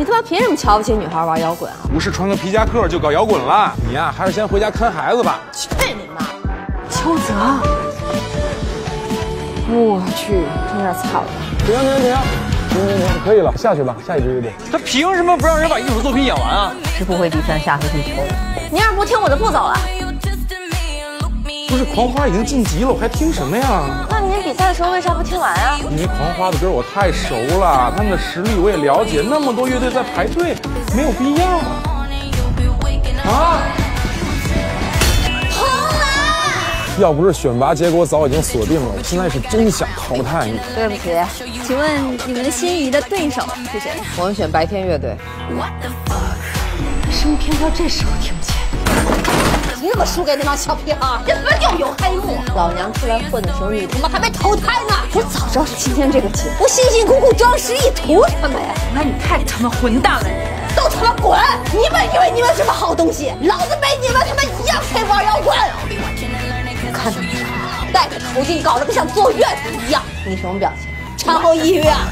你他妈凭什么瞧不起女孩玩摇滚啊？不是穿个皮夹克就搞摇滚了？你呀，还是先回家看孩子吧。去你妈！邱泽，我去，真有点惨了。停停停停停停，可以了，下去吧，下一支乐队。他凭什么不让人把艺术作品演完啊？是不会低三下四去求。你要是不听，我就不走了。狂花已经晋级了，我还听什么呀？那你们比赛的时候为啥不听完啊？因为狂花的歌我太熟了，他们的实力我也了解，那么多乐队在排队，没有必要啊！红了！要不是选拔结果早已经锁定了，我现在是真想淘汰你。对不起，请问你们心仪的对手是谁？我们选白天乐队。为什么偏到这时候听不见？凭什么输给那帮小屁孩？人本就有黑幕。老娘出来混的时候，你他妈还没投胎呢！我早知道是今天这个节，我辛辛苦苦装实力图什么呀？那你太他妈混蛋了！你都他妈滚！你们以为你们什么好东西？老子没你们他妈一样可以玩摇滚！看他们戴个头巾，搞得跟像坐月子一样。你什么表情？产后抑郁啊？